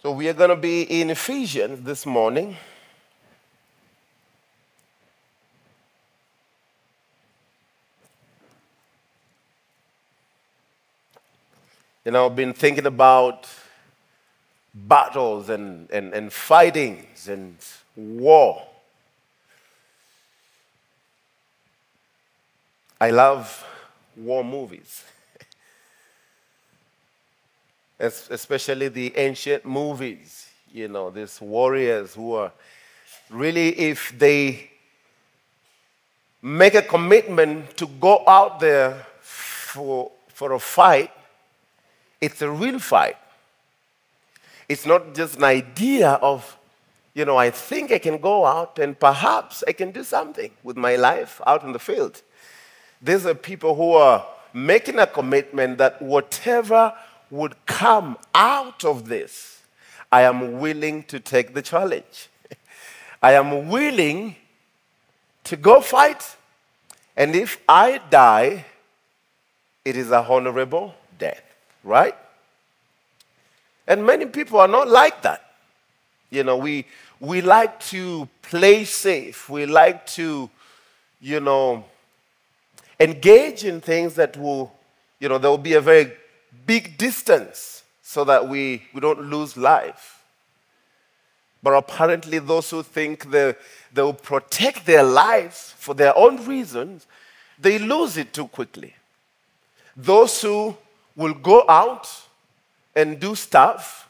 So we are going to be in Ephesians this morning. You know, I've been thinking about battles and, and, and fightings and war. I love war movies, especially the ancient movies. You know, these warriors who are really, if they make a commitment to go out there for, for a fight, it's a real fight. It's not just an idea of, you know, I think I can go out and perhaps I can do something with my life out in the field. These are people who are making a commitment that whatever would come out of this, I am willing to take the challenge. I am willing to go fight. And if I die, it is a honorable death, right? And many people are not like that. You know, we, we like to play safe. We like to, you know, engage in things that will, you know, there will be a very big distance so that we, we don't lose life. But apparently, those who think they, they will protect their lives for their own reasons, they lose it too quickly. Those who will go out and do stuff,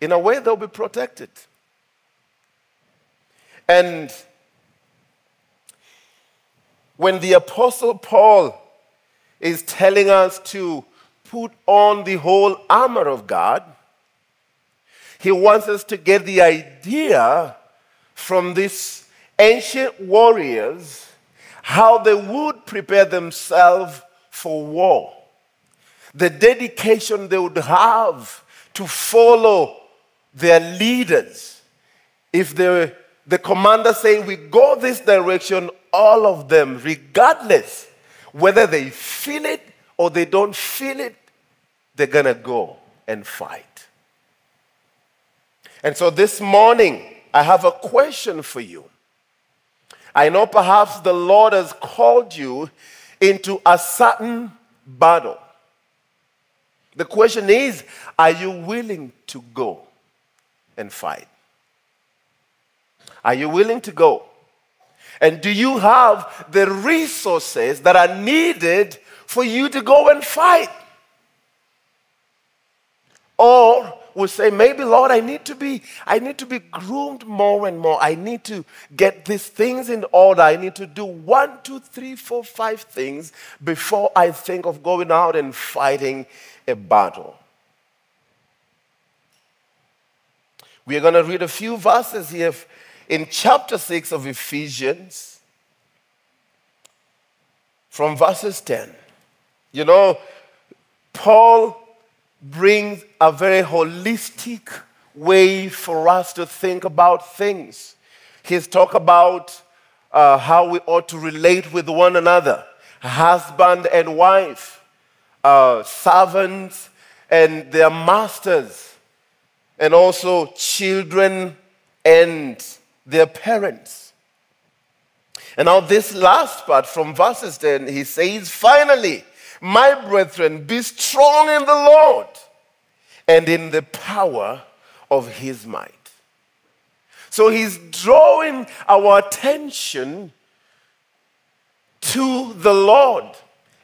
in a way, they'll be protected. And when the Apostle Paul is telling us to put on the whole armor of God, he wants us to get the idea from these ancient warriors how they would prepare themselves for war, the dedication they would have to follow their leaders. If they the commander saying, We go this direction, all of them, regardless whether they feel it or they don't feel it, they're going to go and fight. And so this morning, I have a question for you. I know perhaps the Lord has called you into a certain battle. The question is are you willing to go and fight? Are you willing to go? And do you have the resources that are needed for you to go and fight? Or we say, maybe, Lord, I need to be, I need to be groomed more and more. I need to get these things in order. I need to do one, two, three, four, five things before I think of going out and fighting a battle. We are going to read a few verses here in chapter 6 of Ephesians, from verses 10. You know, Paul brings a very holistic way for us to think about things. He's talked about uh, how we ought to relate with one another, husband and wife, uh, servants and their masters, and also children and their parents. And now, this last part from verses 10, he says, Finally, my brethren, be strong in the Lord and in the power of his might. So he's drawing our attention to the Lord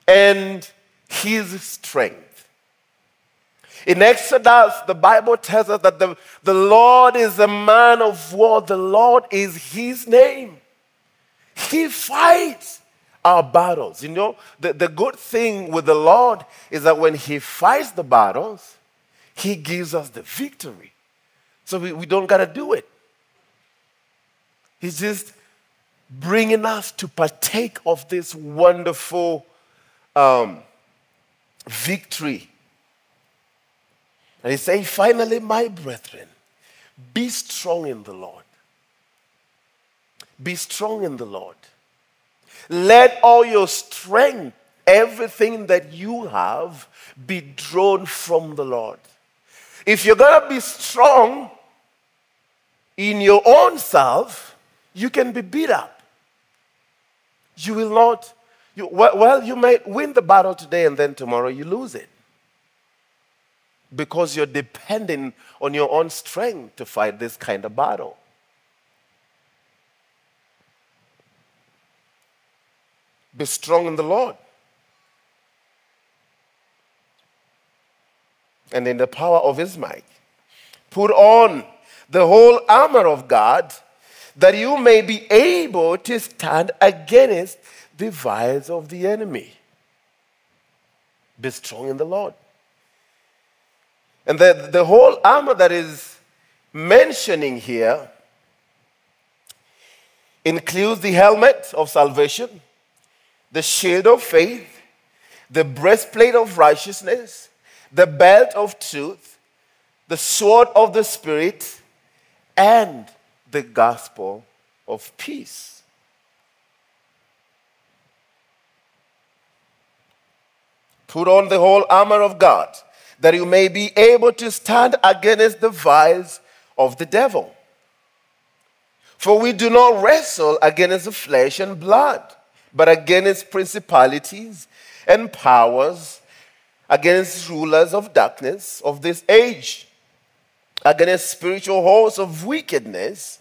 and his strength. In Exodus, the Bible tells us that the, the Lord is a man of war, the Lord is his name. He fights our battles. You know, the, the good thing with the Lord is that when he fights the battles, he gives us the victory. So we, we don't got to do it. He's just bringing us to partake of this wonderful um, victory and he says, finally, my brethren, be strong in the Lord. Be strong in the Lord. Let all your strength, everything that you have, be drawn from the Lord. if you're going to be strong in your own self, you can be beat up. You will not, you, well, you may win the battle today and then tomorrow you lose it. Because you're depending on your own strength to fight this kind of battle. Be strong in the Lord. And in the power of his might. Put on the whole armor of God that you may be able to stand against the vials of the enemy. Be strong in the Lord. And the, the whole armor that is mentioning here includes the helmet of salvation, the shield of faith, the breastplate of righteousness, the belt of truth, the sword of the Spirit, and the gospel of peace. Put on the whole armor of God, that you may be able to stand against the vials of the devil. For we do not wrestle against the flesh and blood but against principalities and powers, against rulers of darkness of this age, against spiritual hosts of wickedness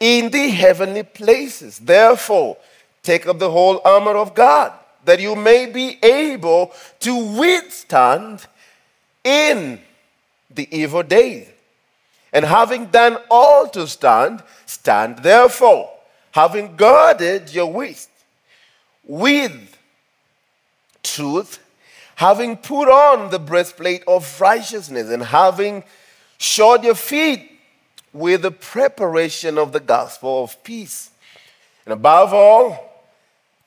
in the heavenly places. Therefore, take up the whole armor of God, that you may be able to withstand in the evil day. And having done all to stand, stand therefore, having guarded your waist with truth, having put on the breastplate of righteousness, and having shod your feet with the preparation of the gospel of peace. And above all,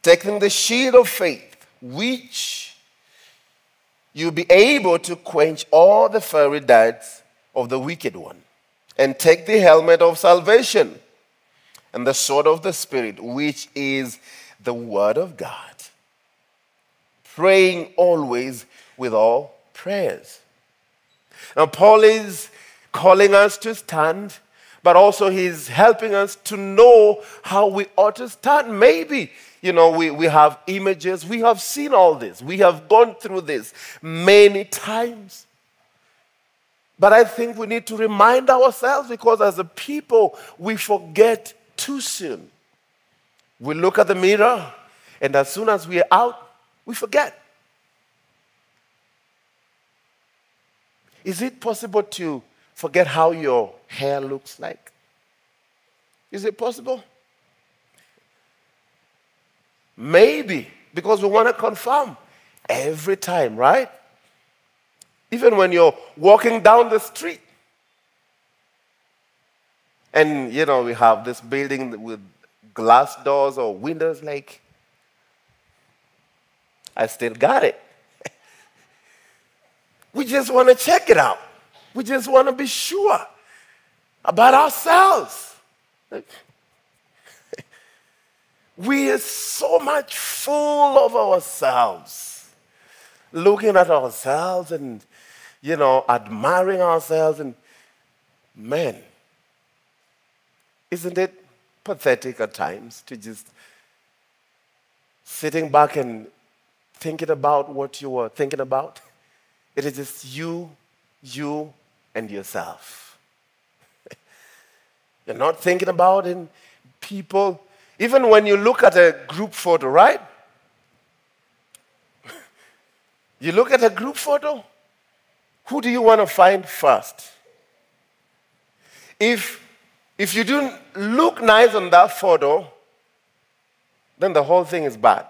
taking the shield of faith, which you'll be able to quench all the fiery darts of the wicked one, and take the helmet of salvation and the sword of the Spirit, which is the Word of God, praying always with all prayers. Now, Paul is calling us to stand, but also he's helping us to know how we ought to stand. Maybe, you know, we, we have images, we have seen all this, we have gone through this many times. But I think we need to remind ourselves because as a people, we forget too soon. We look at the mirror, and as soon as we're out, we forget. Is it possible to forget how your hair looks like? Is it possible? Maybe, because we want to confirm every time, right? Even when you're walking down the street. And, you know, we have this building with glass doors or windows, like, I still got it. we just want to check it out. We just want to be sure about ourselves. we are so much full of ourselves, looking at ourselves and, you know, admiring ourselves. And man, isn't it pathetic at times to just sitting back and thinking about what you were thinking about. It is just you, you, and yourself. You're not thinking about in people. Even when you look at a group photo, right? you look at a group photo, who do you want to find first? If if you don't look nice on that photo, then the whole thing is bad.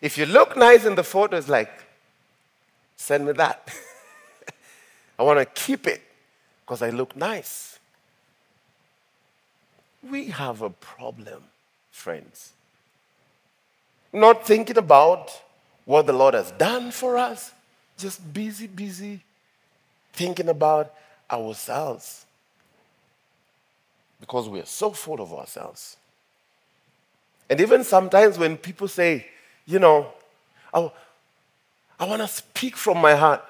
If you look nice in the photo, it's like, send me that. I want to keep it because I look nice. We have a problem, friends. Not thinking about what the Lord has done for us, just busy, busy thinking about ourselves because we are so full of ourselves. And even sometimes when people say, you know, oh, I, I want to speak from my heart,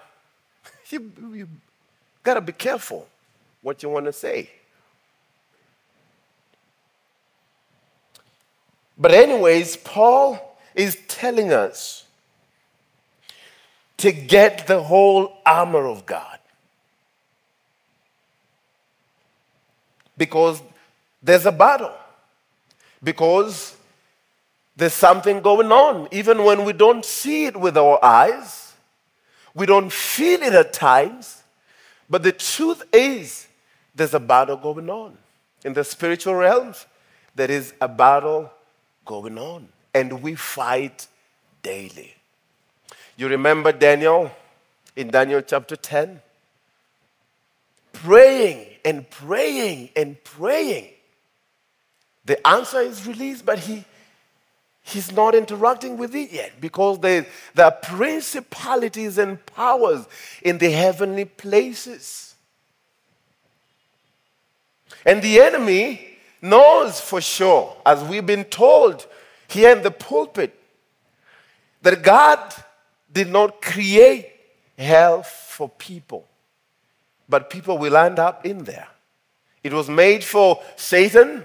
You, you got to be careful what you want to say. But, anyways, Paul is telling us to get the whole armor of God. Because there's a battle. Because there's something going on. Even when we don't see it with our eyes, we don't feel it at times. But the truth is, there's a battle going on. In the spiritual realms, there is a battle going on, and we fight daily. You remember Daniel in Daniel chapter 10? Praying and praying and praying. The answer is released, but he, he's not interacting with it yet because there, there are principalities and powers in the heavenly places. And the enemy knows for sure, as we've been told here in the pulpit, that God did not create hell for people, but people will end up in there. It was made for Satan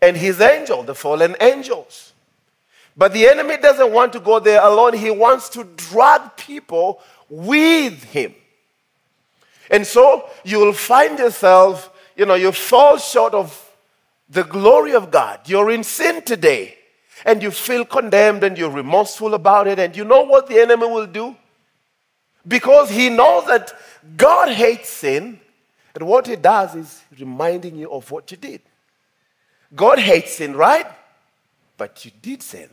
and his angel, the fallen angels. But the enemy doesn't want to go there alone. He wants to drag people with him. And so you will find yourself, you know, you fall short of the glory of God. You're in sin today and you feel condemned and you're remorseful about it. And you know what the enemy will do? Because he knows that God hates sin. And what he does is reminding you of what you did. God hates sin, right? But you did sin.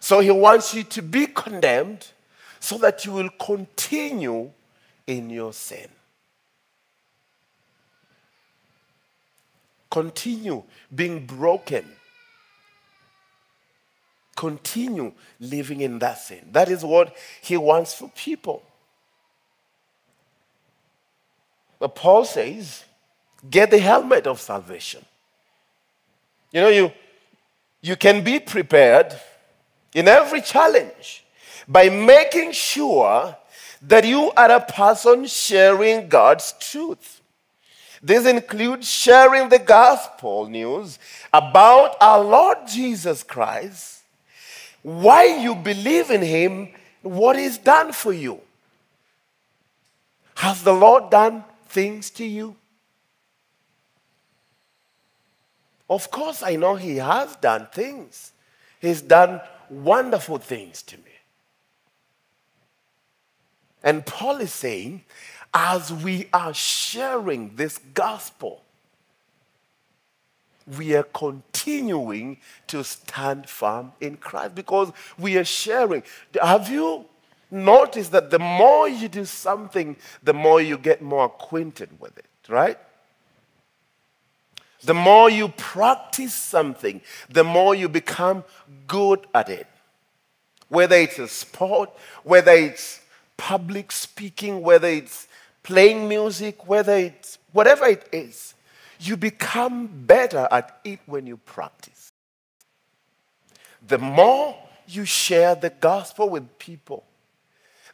So he wants you to be condemned so that you will continue in your sin. Continue being broken. Continue living in that sin. That is what he wants for people. But Paul says, get the helmet of salvation. You know, you, you can be prepared in every challenge by making sure that you are a person sharing God's truth. This includes sharing the gospel news about our Lord Jesus Christ, why you believe in him, what he's done for you. Has the Lord done things to you? Of course, I know he has done things. He's done wonderful things to me. And Paul is saying, as we are sharing this gospel, we are continuing to stand firm in Christ because we are sharing. Have you noticed that the more you do something, the more you get more acquainted with it, right? The more you practice something, the more you become good at it. Whether it's a sport, whether it's public speaking, whether it's playing music, whether it's whatever it is, you become better at it when you practice. The more you share the gospel with people,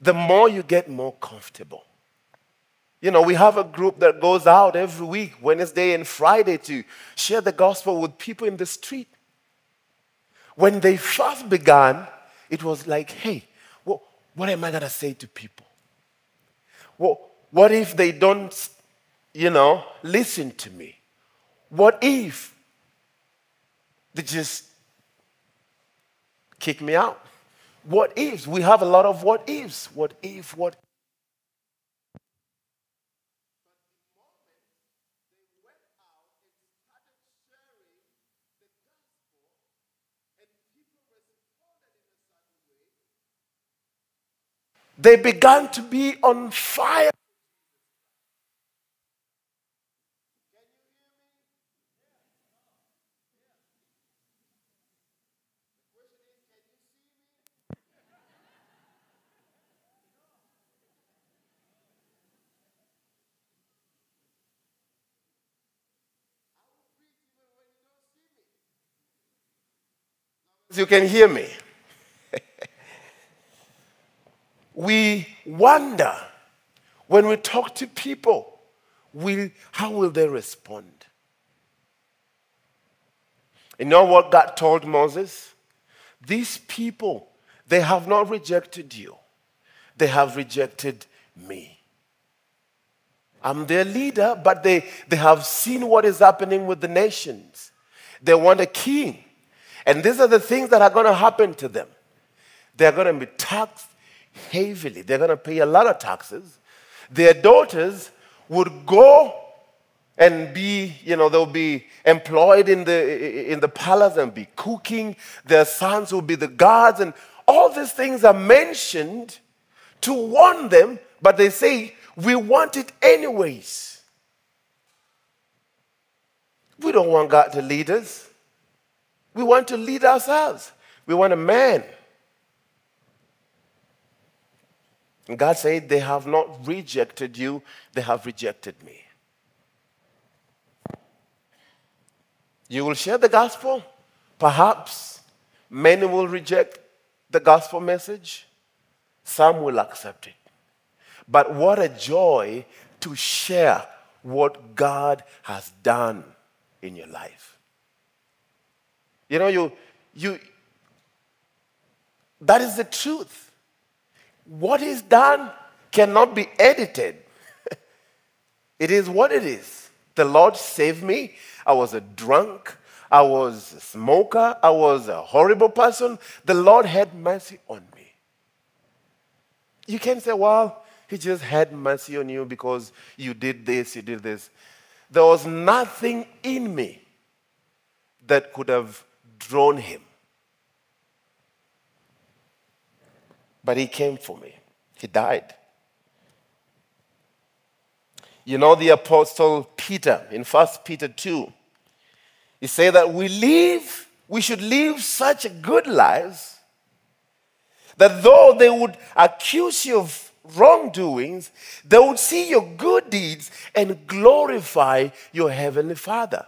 the more you get more comfortable. You know, we have a group that goes out every week, Wednesday and Friday, to share the gospel with people in the street. When they first began, it was like, hey, what, what am I going to say to people? What, what if they don't, you know, listen to me? What if they just kick me out? What ifs? We have a lot of what ifs. What if? What they began to be on fire. You can hear me. we wonder When we talk to people, will, how will they respond? You know what God told Moses? These people, they have not rejected you, they have rejected me. I'm their leader, but they, they have seen what is happening with the nations. They want a king. And these are the things that are going to happen to them. They're going to be taxed heavily, they're going to pay a lot of taxes. Their daughters would go and be, you know, they'll be employed in the, in the palace and be cooking. Their sons will be the guards. And all these things are mentioned to warn them, but they say, we want it anyways. We don't want God to lead us. We want to lead ourselves. We want a man. And God said, They have not rejected you, they have rejected me. You will share the gospel. Perhaps many will reject the gospel message, some will accept it. But what a joy to share what God has done in your life. You know, you, you, that is the truth. What is done cannot be edited. it is what it is. The Lord saved me. I was a drunk. I was a smoker. I was a horrible person. The Lord had mercy on me. You can say, well, He just had mercy on you because you did this, you did this. There was nothing in me that could have drawn Him. But He came for me, He died. You know the apostle Peter in 1 Peter 2 he said that we live, we should live such good lives that though they would accuse you of wrongdoings, they would see your good deeds and glorify your heavenly Father.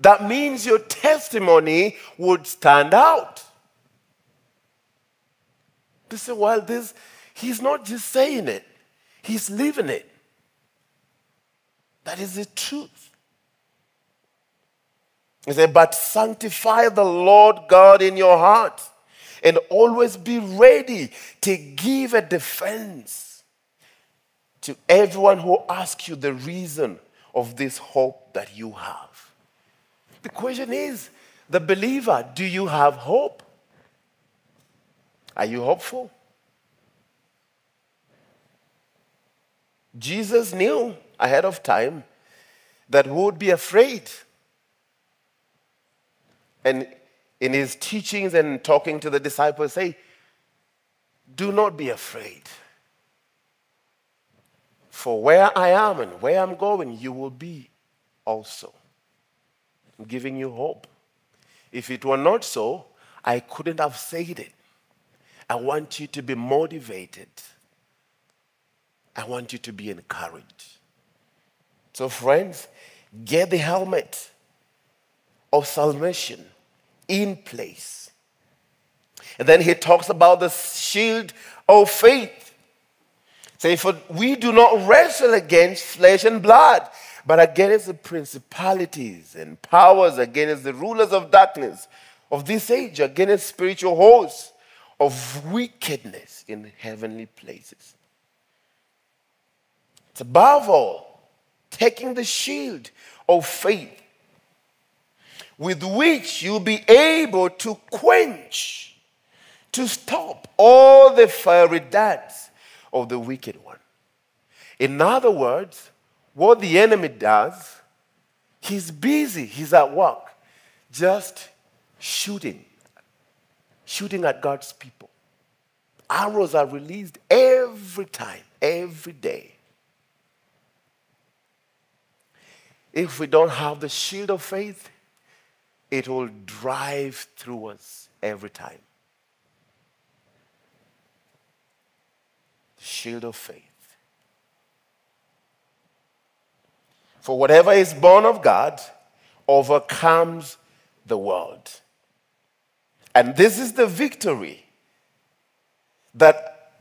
That means your testimony would stand out. They say, well, this, he's not just saying it, he's living it. That is the truth. He said, But sanctify the Lord God in your heart and always be ready to give a defense to everyone who asks you the reason of this hope that you have. The question is the believer, do you have hope? Are you hopeful? Jesus knew ahead of time that we would be afraid and in his teachings and talking to the disciples, say, Do not be afraid. For where I am and where I'm going, you will be also. I'm giving you hope. If it were not so, I couldn't have said it. I want you to be motivated. I want you to be encouraged. So, friends, get the helmet of salvation in place. And then he talks about the shield of faith. Saying, For we do not wrestle against flesh and blood, but against the principalities and powers, against the rulers of darkness of this age, against spiritual hosts of wickedness in heavenly places. It's above all taking the shield of faith with which you'll be able to quench, to stop all the fiery darts of the wicked one. In other words, what the enemy does, he's busy, he's at work, just shooting, shooting at God's people. Arrows are released every time, every day. If we don't have the shield of faith, it will drive through us every time. The shield of faith. For whatever is born of God overcomes the world. And this is the victory that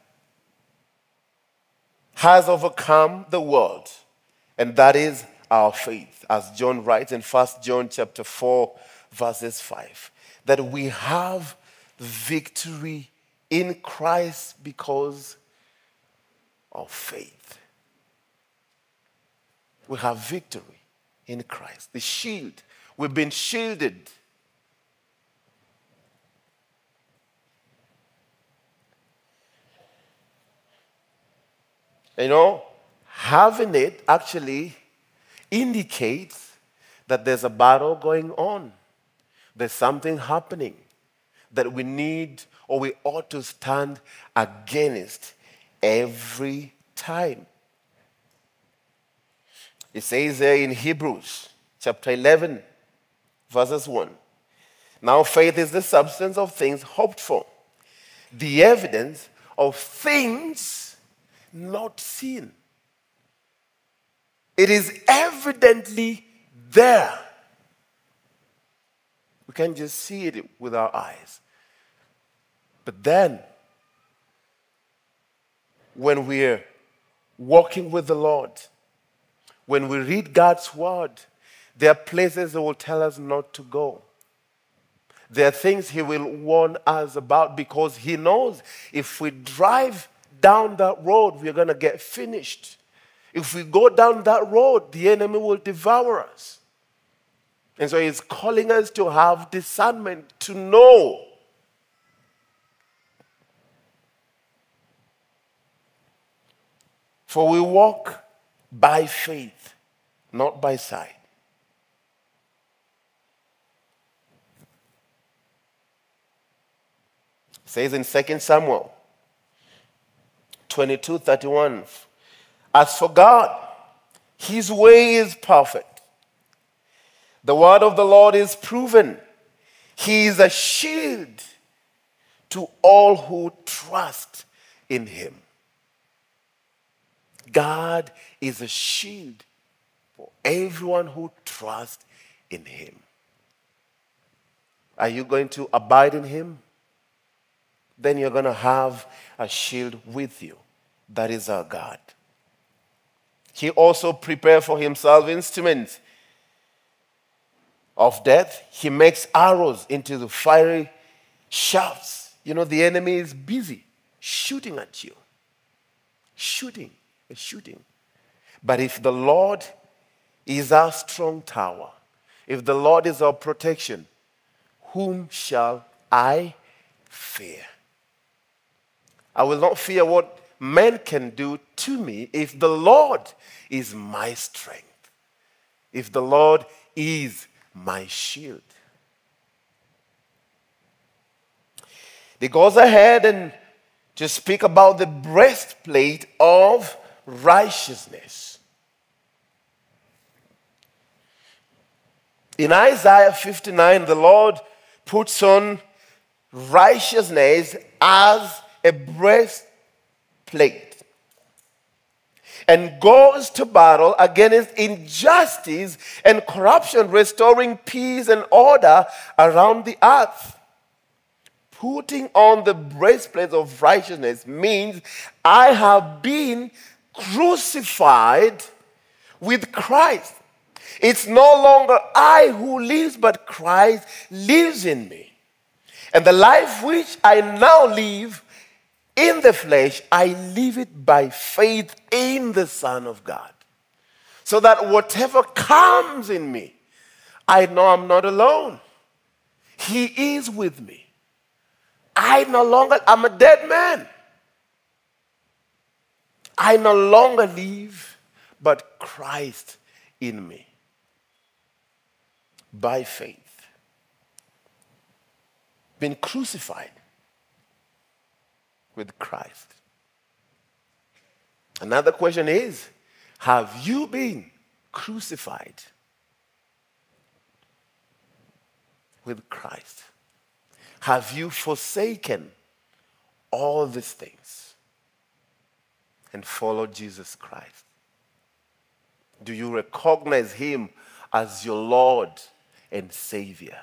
has overcome the world, and that is our faith, as John writes in 1 John chapter 4, verses 5, that we have victory in Christ because of faith. We have victory in Christ. The shield, we've been shielded. You know, having it actually indicates that there's a battle going on. There's something happening that we need or we ought to stand against every time. It says there in Hebrews chapter 11, verses 1. Now faith is the substance of things hoped for, the evidence of things not seen. It is evidently there. We can just see it with our eyes. But then, when we're walking with the Lord, when we read God's word, there are places that will tell us not to go. There are things He will warn us about because He knows if we drive down that road, we're going to get finished. If we go down that road, the enemy will devour us. And so He's calling us to have discernment, to know For we walk by faith, not by sight. Says in 2 Samuel 22 31, as for God, his way is perfect. The word of the Lord is proven. He is a shield to all who trust in him. God is a shield for everyone who trusts in Him. Are you going to abide in Him? Then you're going to have a shield with you. That is our God. He also prepared for himself instruments of death. He makes arrows into the fiery shafts. You know, the enemy is busy shooting at you, shooting shooting. But if the Lord is our strong tower, if the Lord is our protection, whom shall I fear? I will not fear what men can do to me if the Lord is my strength, if the Lord is my shield. He goes ahead and to speak about the breastplate of righteousness. In Isaiah 59, the Lord puts on righteousness as a breastplate and goes to battle against injustice and corruption, restoring peace and order around the earth. Putting on the breastplate of righteousness means I have been crucified with Christ. It's no longer I who lives, but Christ lives in me. And the life which I now live in the flesh, I live it by faith in the Son of God. So that whatever comes in me, I know I'm not alone. He is with me. I no longer, I'm a dead man. I no longer live, but Christ in me. By faith. Been crucified with Christ. Another question is Have you been crucified with Christ? Have you forsaken all these things? and followed Jesus Christ? Do you recognize Him as your Lord and Savior?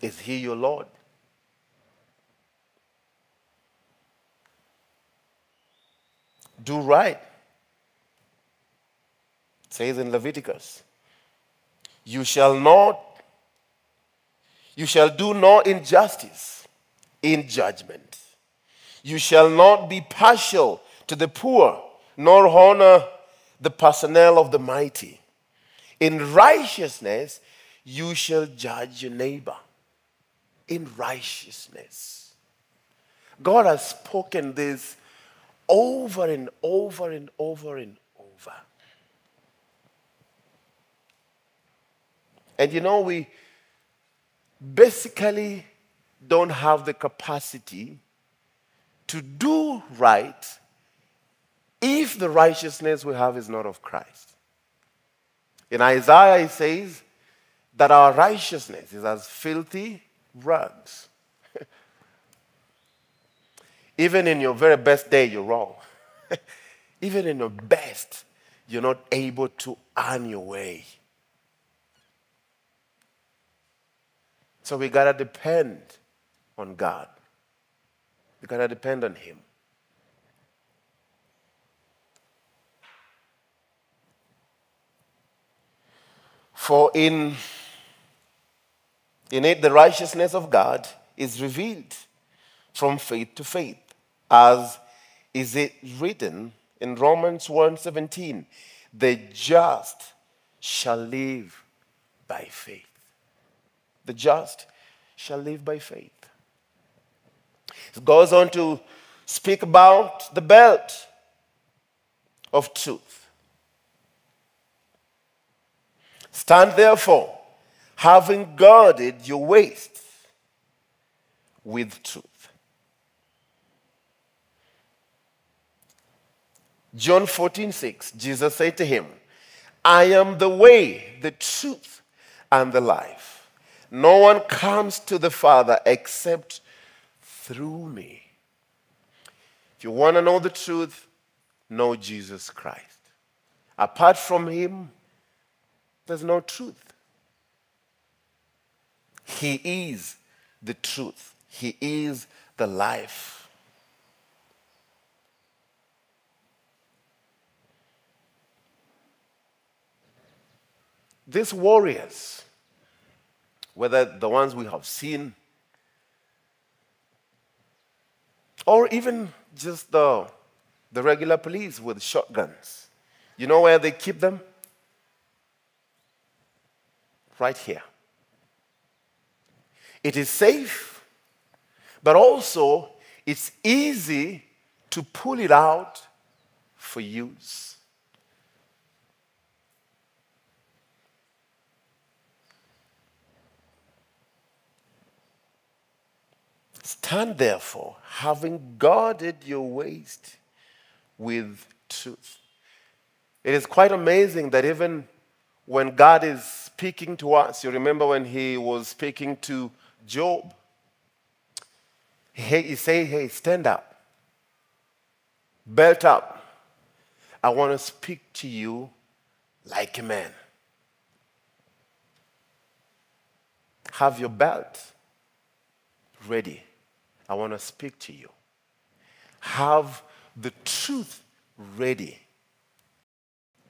Is He your Lord? Do right. It says in Leviticus, you shall not, you shall do no injustice in judgment. You shall not be partial to the poor, nor honor the personnel of the mighty. In righteousness, you shall judge your neighbor. In righteousness. God has spoken this over and over and over and over. And you know, we basically don't have the capacity to do right if the righteousness we have is not of Christ. In Isaiah, it says that our righteousness is as filthy rags. Even in your very best day, you're wrong. Even in your best, you're not able to earn your way. So we got to depend on God. We got to depend on Him. For in, in it, the righteousness of God is revealed from faith to faith, as is it written in Romans 1:17, the just shall live by faith. The just shall live by faith. It goes on to speak about the belt of truth. Stand therefore, having girded your waist with truth. John 14, 6, Jesus said to him, I am the way, the truth, and the life. No one comes to the Father except through me. If you want to know the truth, know Jesus Christ. Apart from him, there's no truth. He is the truth, He is the life. These warriors, whether the ones we have seen or even just the, the regular police with shotguns, you know where they keep them? right here. It is safe, but also it's easy to pull it out for use. Stand therefore, having guarded your waist with truth. It is quite amazing that even when God is speaking to us, you remember when he was speaking to Job, he, said, Hey, stand up, belt up. I want to speak to you like a man. Have your belt ready. I want to speak to you. Have the truth ready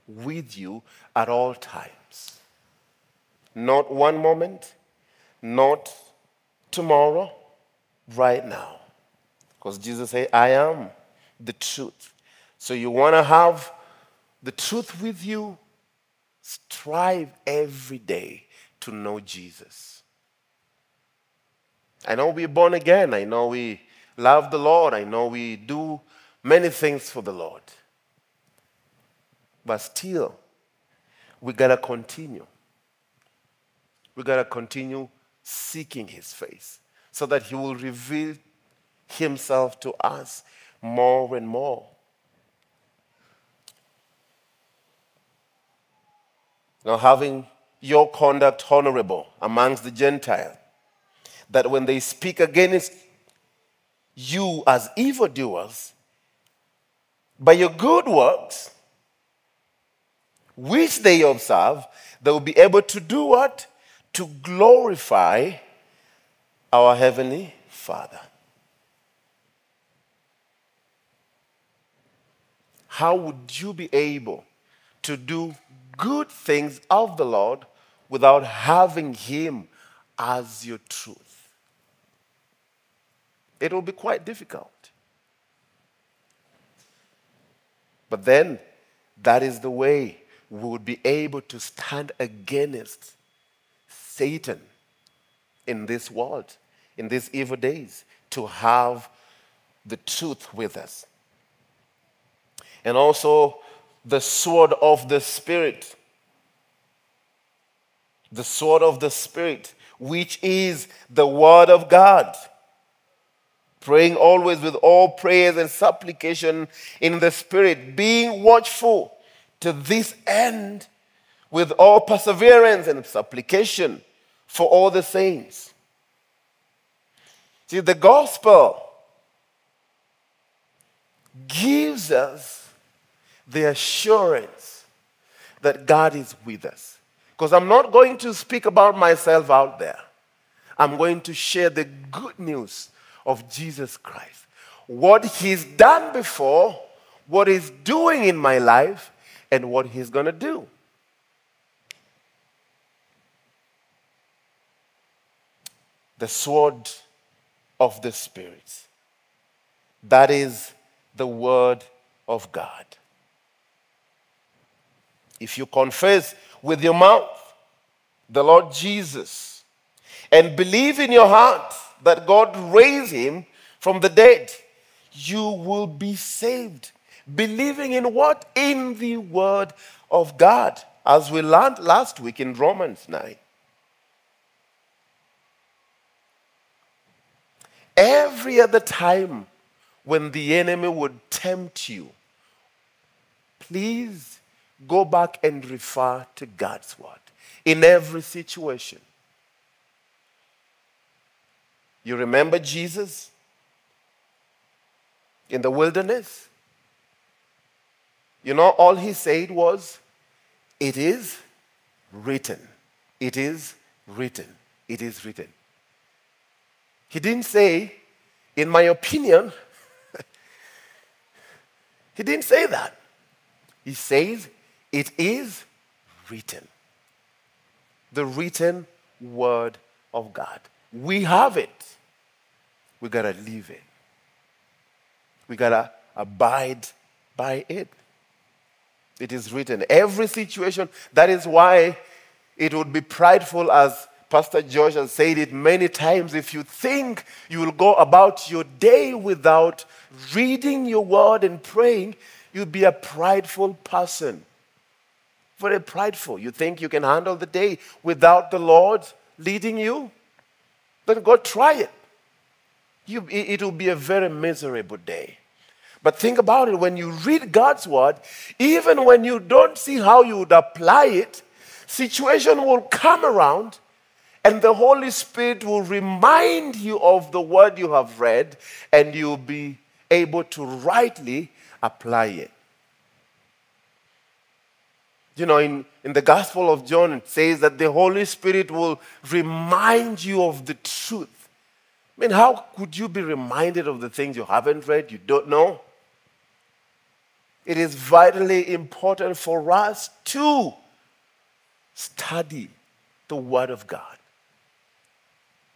with you at all times. Not one moment, not tomorrow, right now. Because Jesus said, I am the truth. So you want to have the truth with you? Strive every day to know Jesus. I know we're born again. I know we love the Lord. I know we do many things for the Lord. But still, we got to continue. We got to continue seeking his face so that he will reveal himself to us more and more. Now, having your conduct honorable amongst the Gentiles, that when they speak against you as evildoers, by your good works, which they observe, they will be able to do what? To glorify our Heavenly Father. how would you be able to do good things of the Lord without having Him as your truth? It will be quite difficult. But then, that is the way we would be able to stand against Satan in this world, in these evil days, to have the truth with us. And also the sword of the Spirit. The sword of the Spirit, which is the Word of God. Praying always with all prayers and supplication in the Spirit, being watchful to this end with all perseverance and supplication for all the saints. See, the gospel gives us the assurance that God is with us. Because I'm not going to speak about myself out there. I'm going to share the good news of Jesus Christ. What He's done before, what He's doing in my life, and what He's going to do. The sword of the Spirit. That is the Word of God. If you confess with your mouth the Lord Jesus and believe in your heart that God raised him from the dead, you will be saved. Believing in what? In the Word of God, as we learned last week in Romans 9. Every other time when the enemy would tempt you, please go back and refer to God's word in every situation. You remember Jesus in the wilderness? You know, all he said was, It is written. It is written. It is written. He didn't say, In my opinion, he didn't say that. He says, It is written. The written word of God. We have it. We got to live it. We got to abide by it. It is written. Every situation, that is why it would be prideful as Pastor George has said it many times. If you think you will go about your day without reading your word and praying, you'll be a prideful person. Very prideful. You think you can handle the day without the Lord leading you? Then go try it. You, it will be a very miserable day. But think about it when you read God's word, even when you don't see how you would apply it, situation will come around and the Holy Spirit will remind you of the word you have read, and you'll be able to rightly apply it. You know, in, in the Gospel of John, it says that the Holy Spirit will remind you of the truth. I mean, how could you be reminded of the things you haven't read, you don't know? It is vitally important for us to study the Word of God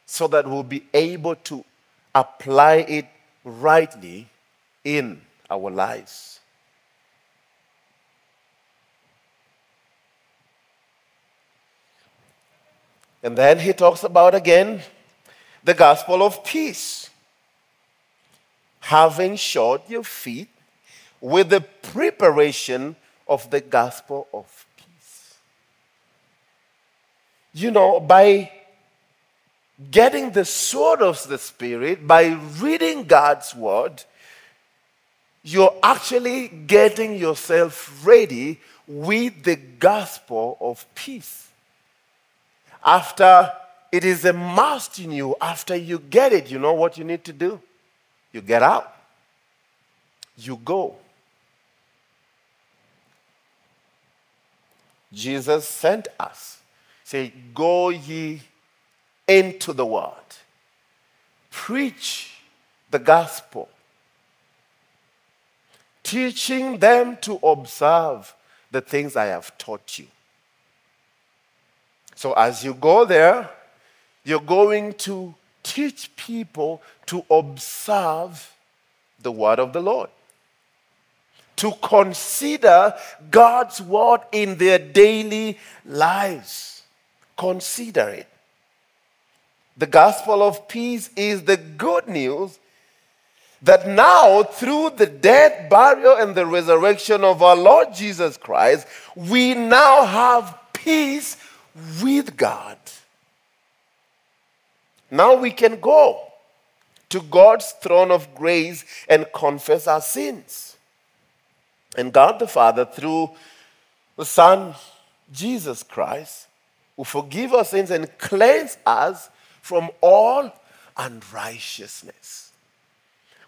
so that we'll be able to apply it rightly in our lives. And then he talks about again the gospel of peace. Having shod your feet with the preparation of the gospel of peace. You know, by getting the sword of the Spirit, by reading God's word, you're actually getting yourself ready with the gospel of peace. After it is a must in you, after you get it, you know what you need to do? You get out, you go. Jesus sent us. Say, Go ye into the world. Preach the gospel teaching them to observe the things I have taught you. So as you go there, you're going to teach people to observe the word of the Lord, to consider God's word in their daily lives. Consider it. The gospel of peace is the good news that now, through the death, burial, and the resurrection of our Lord Jesus Christ, we now have peace with God. Now we can go to God's throne of grace and confess our sins. And God the Father, through the Son, Jesus Christ, will forgive our sins and cleanse us from all unrighteousness.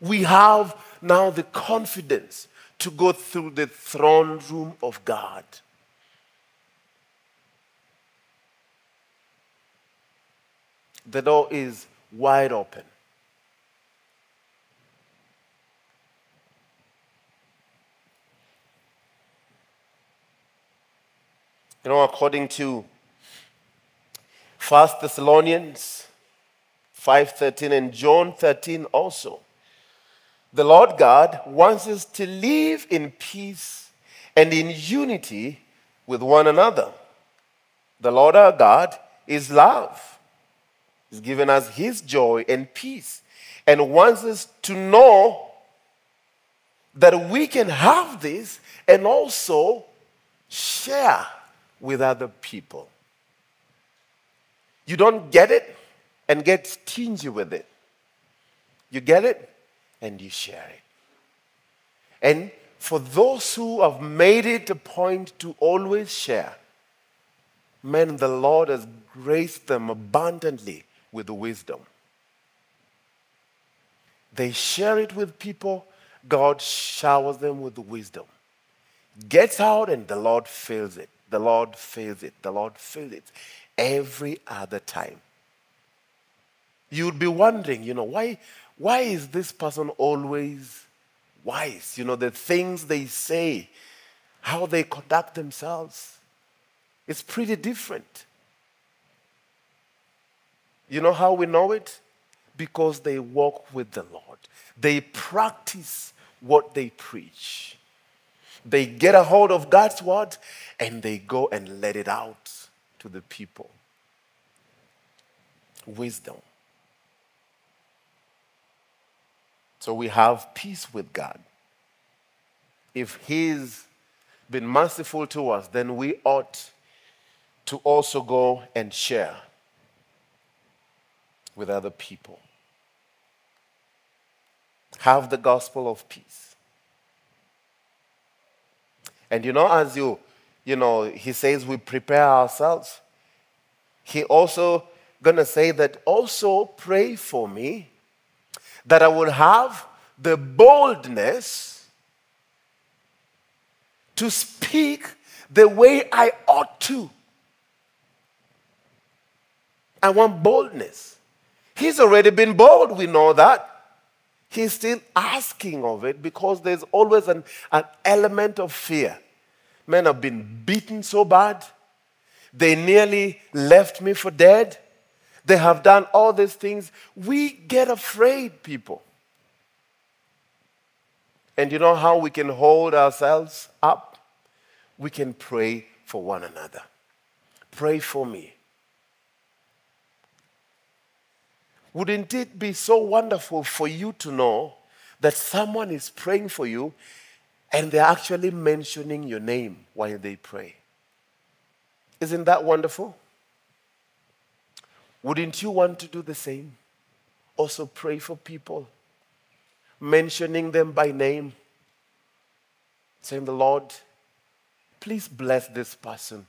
We have now the confidence to go through the throne room of God. The door is wide open. You know, according to 1 Thessalonians 5:13 and John 13 also, the Lord God wants us to live in peace and in unity with one another. The Lord our God is love. He's given us His joy and peace and wants us to know that we can have this and also share with other people. You don't get it and get stingy with it. You get it and you share it. And for those who have made it a point to always share, man, the Lord has graced them abundantly with the wisdom. They share it with people, God showers them with wisdom. Gets out and the Lord fills it. The Lord fills it. The Lord fills it every other time. You'd be wondering, you know, why, why is this person always wise? You know, the things they say, how they conduct themselves, it's pretty different. You know how we know it? Because they walk with the Lord, they practice what they preach. They get a hold of God's word and they go and let it out to the people. Wisdom. So we have peace with God. If He's been merciful to us, then we ought to also go and share with other people. Have the gospel of peace. And you know, as you, you know, he says we prepare ourselves, he also gonna say that also pray for me that I would have the boldness to speak the way I ought to. I want boldness. He's already been bold, we know that. He's still asking of it because there's always an, an element of fear. Men have been beaten so bad. They nearly left me for dead. They have done all these things. We get afraid, people. And you know how we can hold ourselves up? We can pray for one another. Pray for me. Wouldn't it be so wonderful for you to know that someone is praying for you and they're actually mentioning your name while they pray? Isn't that wonderful? Wouldn't you want to do the same? Also, pray for people, mentioning them by name, saying, The Lord, please bless this person,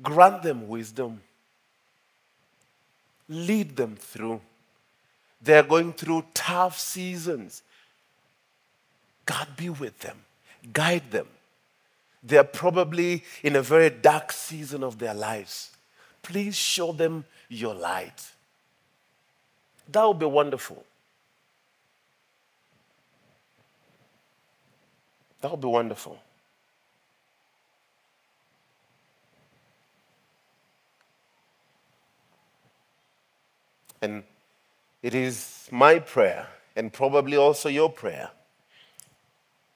grant them wisdom lead them through. They're going through tough seasons. God be with them, guide them. They're probably in a very dark season of their lives. Please show them your light. That would be wonderful. That would be wonderful. And it is my prayer, and probably also your prayer,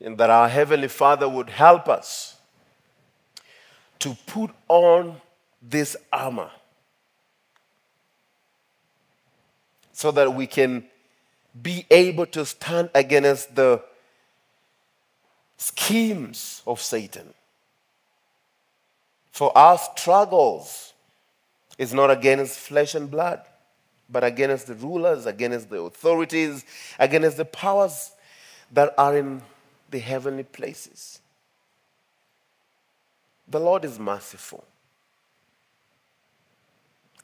and that our Heavenly Father would help us to put on this armor so that we can be able to stand against the schemes of Satan. For our struggles is not against flesh and blood, but against the rulers, against the authorities, against the powers that are in the heavenly places. The Lord is merciful,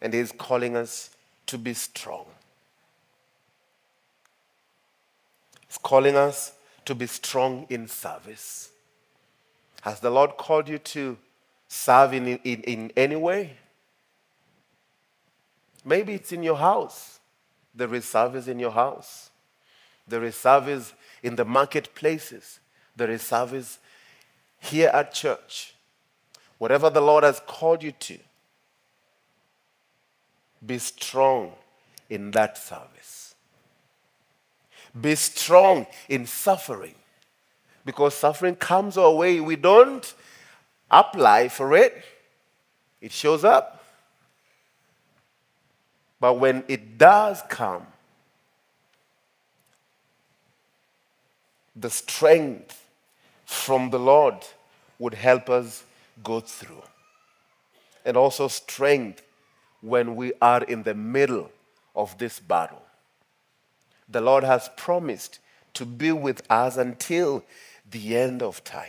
and He is calling us to be strong. He's calling us to be strong in service. Has the Lord called you to serve in, in, in any way? Maybe it's in your house. There is service in your house. There is service in the marketplaces. There is service here at church. Whatever the Lord has called you to, be strong in that service. Be strong in suffering. Because suffering comes our way. We don't apply for it, it shows up. But when it does come, the strength from the Lord would help us go through. And also strength when we are in the middle of this battle. The Lord has promised to be with us until the end of time.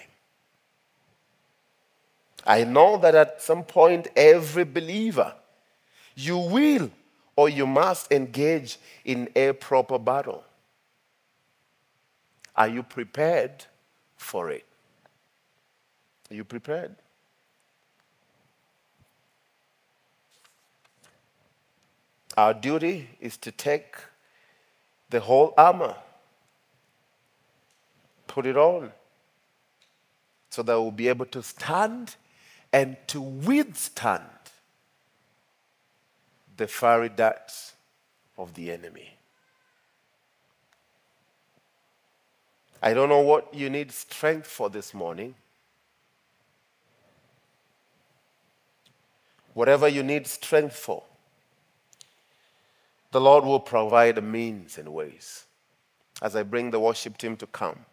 I know that at some point, every believer, you will or you must engage in a proper battle. Are you prepared for it? Are you prepared? Our duty is to take the whole armor, put it on, so that we'll be able to stand and to withstand the fiery darts of the enemy. I don't know what you need strength for this morning. Whatever you need strength for, the Lord will provide a means and ways as I bring the worship team to come.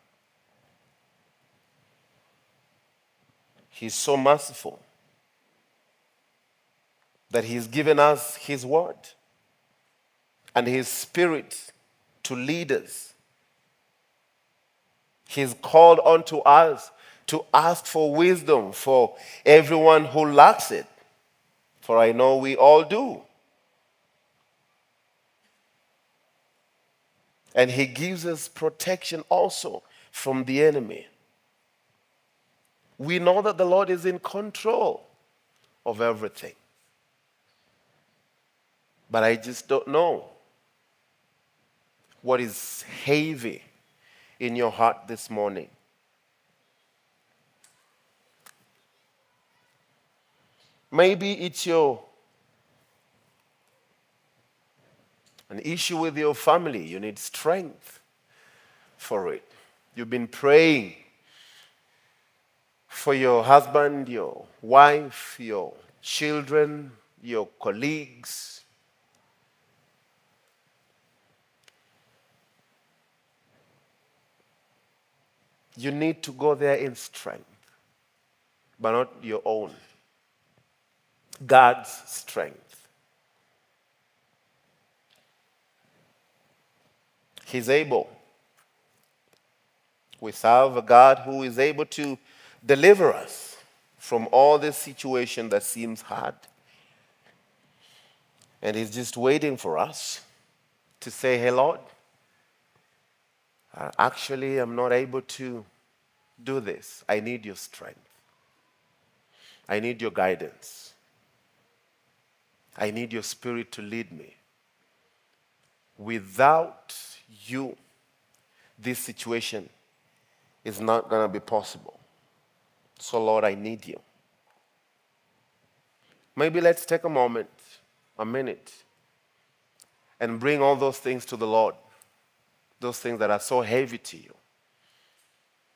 He's so merciful that He's given us His word and His Spirit to lead us. He's called unto us to ask for wisdom for everyone who lacks it, for I know we all do. And He gives us protection also from the enemy. We know that the Lord is in control of everything but I just don't know what is heavy in your heart this morning. Maybe it's your an issue with your family. You need strength for it. You've been praying for your husband, your wife, your children, your colleagues, You need to go there in strength, but not your own. God's strength. He's able. We serve a God who is able to deliver us from all this situation that seems hard. And He's just waiting for us to say, Hey, Lord, uh, actually, I'm not able to do this. I need your strength. I need your guidance. I need your spirit to lead me. Without you, this situation is not going to be possible. So, Lord, I need you. Maybe let's take a moment, a minute, and bring all those things to the Lord. Those things that are so heavy to you,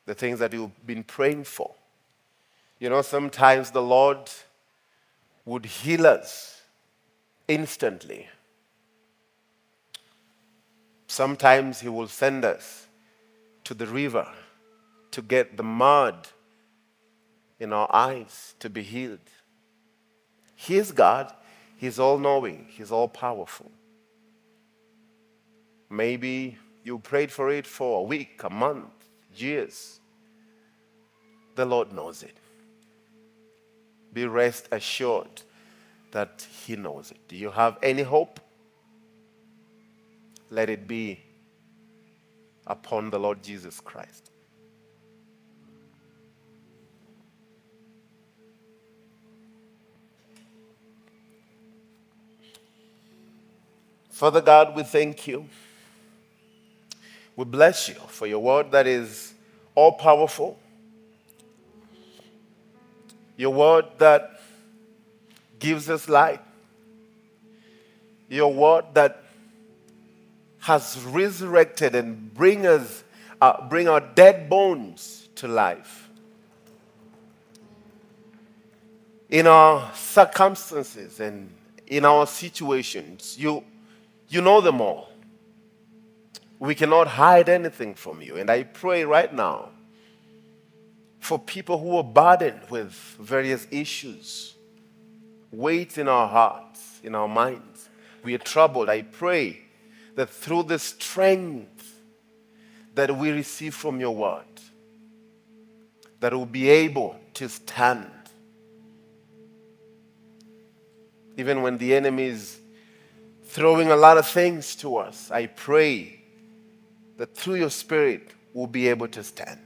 the things that you've been praying for. You know, sometimes the Lord would heal us instantly. Sometimes He will send us to the river to get the mud in our eyes to be healed. He is God, He's all knowing, He's all powerful. Maybe you prayed for it for a week, a month, years. The Lord knows it. Be rest assured that He knows it. Do you have any hope? Let it be upon the Lord Jesus Christ. Father God, we thank you. We bless you for your word that is all powerful. Your word that gives us light. Your word that has resurrected and bring us uh, bring our dead bones to life. In our circumstances and in our situations, you, you know them all. We cannot hide anything from you. And I pray right now for people who are burdened with various issues, weight in our hearts, in our minds. We are troubled. I pray that through the strength that we receive from your word, that we'll be able to stand. Even when the enemy is throwing a lot of things to us, I pray that through your spirit we'll be able to stand.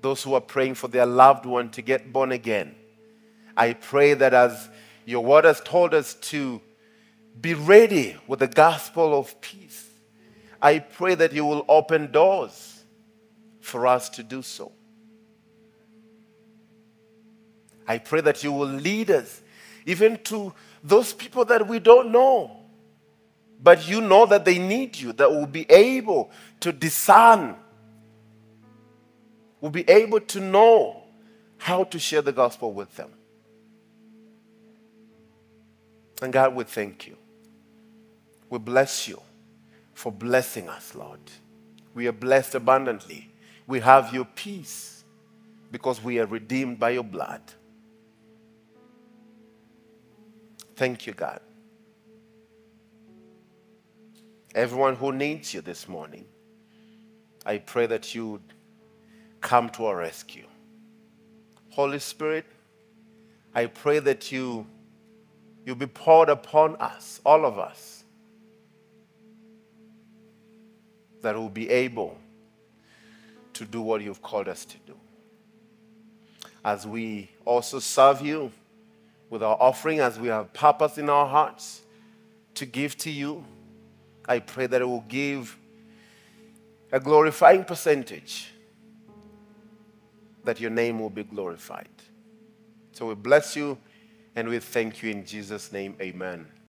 Those who are praying for their loved one to get born again, I pray that as your word has told us to be ready with the gospel of peace. I pray that you will open doors for us to do so. I pray that you will lead us even to those people that we don't know, but you know that they need you, that will be able to discern, will be able to know how to share the gospel with them. And God, we thank you. We bless you for blessing us, Lord. We are blessed abundantly. We have your peace because we are redeemed by your blood. Thank you, God. Everyone who needs you this morning, I pray that you come to our rescue. Holy Spirit, I pray that you you be poured upon us, all of us that we'll be able to do what you've called us to do. As we also serve you with our offering, as we have purpose in our hearts to give to you, I pray that it will give a glorifying percentage that your name will be glorified. So we bless you and we thank you in Jesus' name. Amen.